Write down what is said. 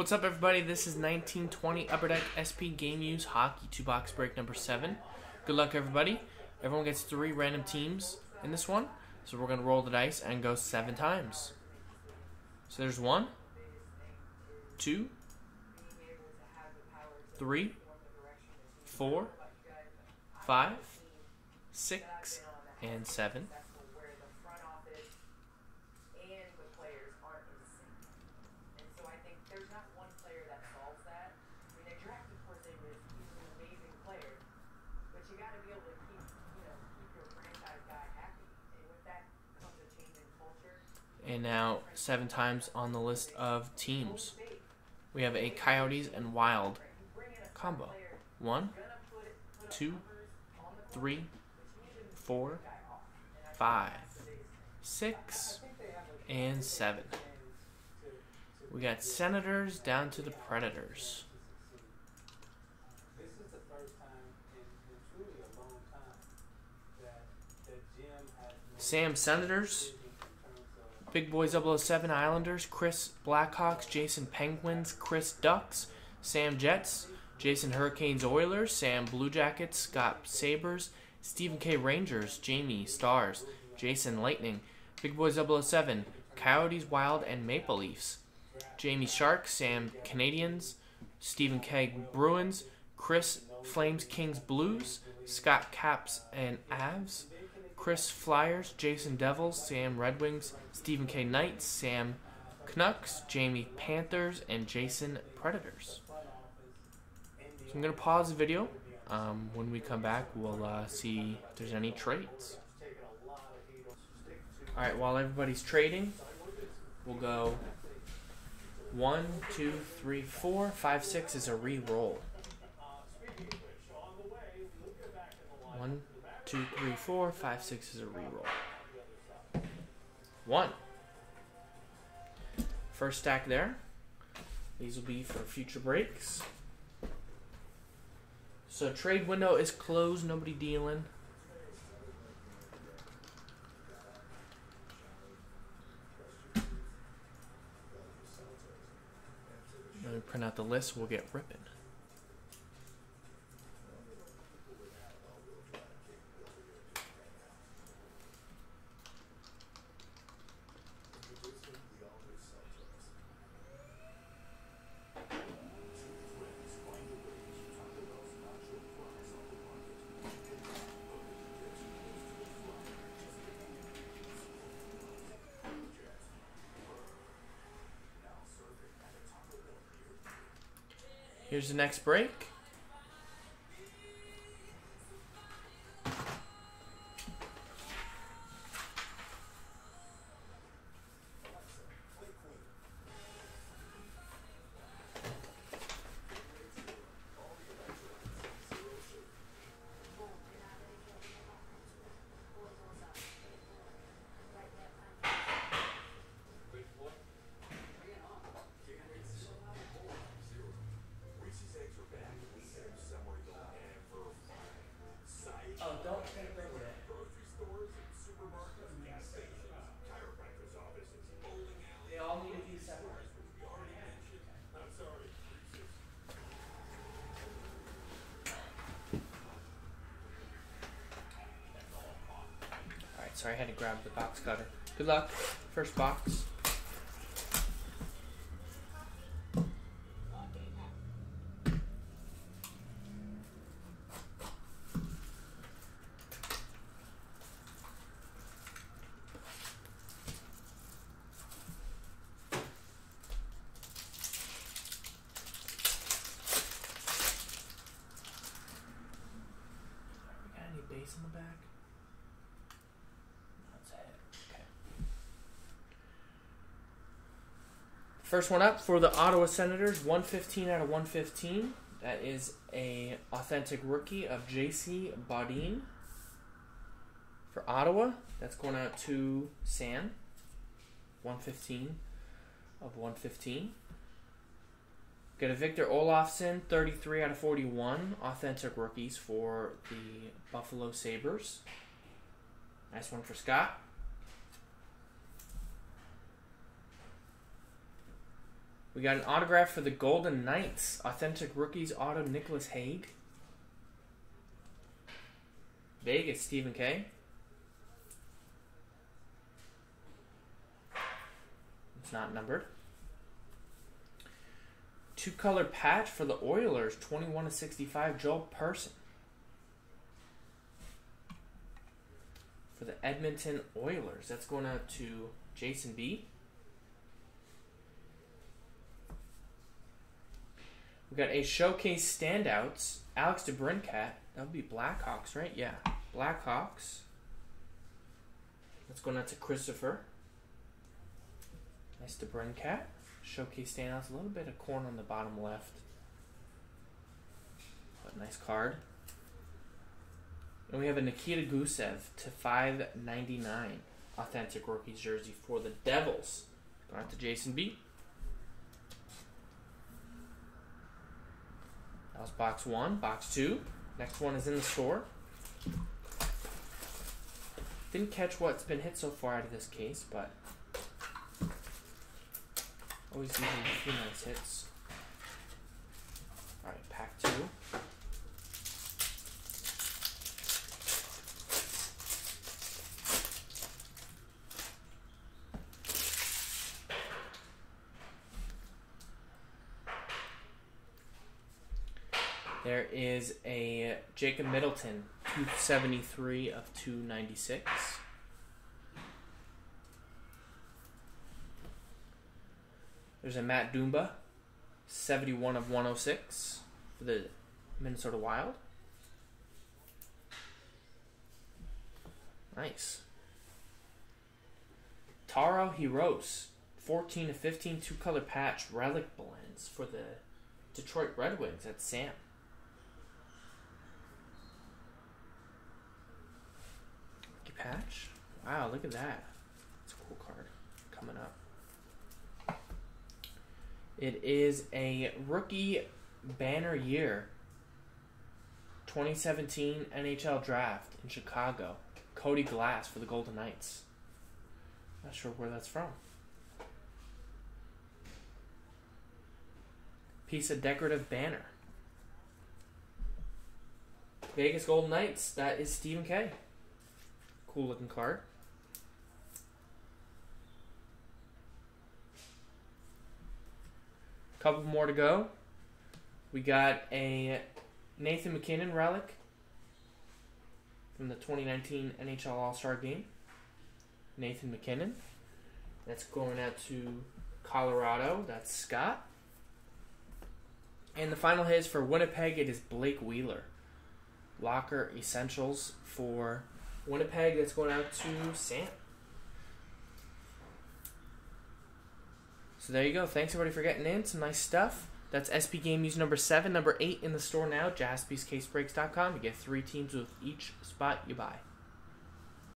What's up, everybody? This is 1920 Upper Deck SP Game Use Hockey 2 box break number 7. Good luck, everybody. Everyone gets three random teams in this one. So we're going to roll the dice and go seven times. So there's one, two, three, four, five, six, and seven. And now seven times on the list of teams. We have a Coyotes and Wild combo. One, two, three, four, five, six, and seven. We got Senators down to the Predators. Sam Senators. Big Boys 007 Islanders. Chris Blackhawks. Jason Penguins. Chris Ducks. Sam Jets. Jason Hurricanes Oilers. Sam Blue Jackets. Scott Sabres. Stephen K. Rangers. Jamie Stars. Jason Lightning. Big Boys 007. Coyotes Wild and Maple Leafs. Jamie Shark. Sam Canadiens. Stephen K. Bruins. Chris Flames Kings Blues. Scott Caps and Avs. Chris Flyers, Jason Devils, Sam Red Wings, Stephen K. Knights, Sam Canucks, Jamie Panthers, and Jason Predators. So I'm going to pause the video. Um, when we come back, we'll uh, see if there's any trades. Alright, while everybody's trading, we'll go one, two, three, four, five, six is a re-roll. One, two, three, four, five, six is a reroll. One. First stack there. These will be for future breaks. So trade window is closed, nobody dealing. Let me print out the list, we'll get ripping. Here's the next break. Sorry, I had to grab the box cutter. Good luck. First box. We got any base in the back? That's it. Okay. First one up for the Ottawa Senators, 115 out of 115. That is a authentic rookie of JC Beaudin. For Ottawa, that's going out to Sam. 115 of 115. Got a Victor Olofsson, 33 out of 41. Authentic rookies for the Buffalo Sabres. Nice one for Scott. We got an autograph for the Golden Knights. Authentic rookies auto Nicolas Hague. Vegas, Stephen K. It's not numbered. Two color patch for the Oilers, 21 to 65, Joel Persson. For the Edmonton Oilers, that's going out to Jason B. We got a showcase standouts. Alex DeBrincat. That would be Blackhawks, right? Yeah. Blackhawks. Let's go now to Christopher. Nice DeBrincat. Showcase standouts. A little bit of corn on the bottom left. But nice card. And we have a Nikita Gusev to 599 authentic rookies jersey for the Devils. Going out to Jason B. That was box one. Box two. Next one is in the store. Didn't catch what's been hit so far out of this case, but always using a few nice hits. There is a Jacob Middleton, 273 of 296. There's a Matt Dumba, 71 of 106 for the Minnesota Wild. Nice. Taro Hirose, 14 to 15, two color patch relic blends for the Detroit Red Wings at Sam. Patch. Wow, look at that. It's a cool card coming up. It is a rookie banner year 2017 NHL draft in Chicago. Cody Glass for the Golden Knights. Not sure where that's from. Piece of decorative banner. Vegas Golden Knights. That is Stephen K. Cool looking card. Couple more to go. We got a Nathan MacKinnon relic from the 2019 NHL All Star game. Nathan MacKinnon. That's going out to Colorado. That's Scott. And the final hit is for Winnipeg. It is Blake Wheeler. Locker Essentials for Winnipeg, that's going out to Sam. So there you go. Thanks everybody for getting in. Some nice stuff. That's SP Game Use number seven, number eight in the store now. JaspysCaseBreaks.com. You get three teams with each spot you buy.